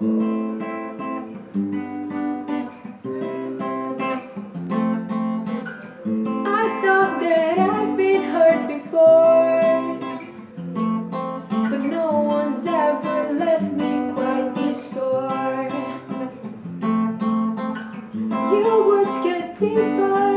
I thought that I'd been hurt before But no one's ever left me quite this sore. Your words deeper.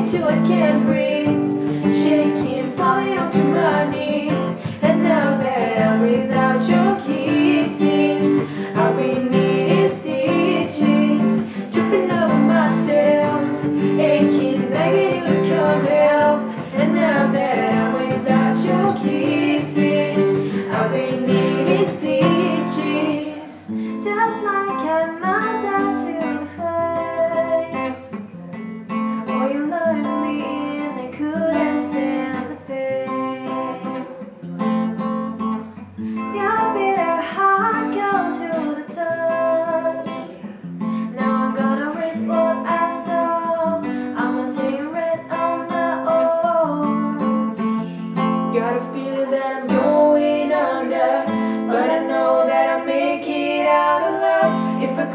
To I can't breathe. Shaking, falling on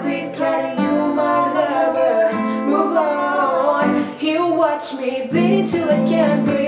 you my lover. Move on, he'll watch me bleed till I can't breathe.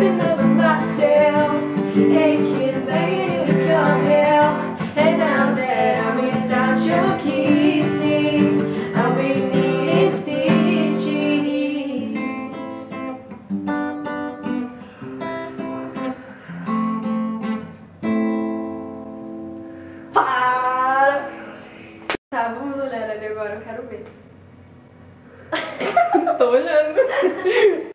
tripping! Tá, bom, olhar agora, eu quero ver. Estou olhando.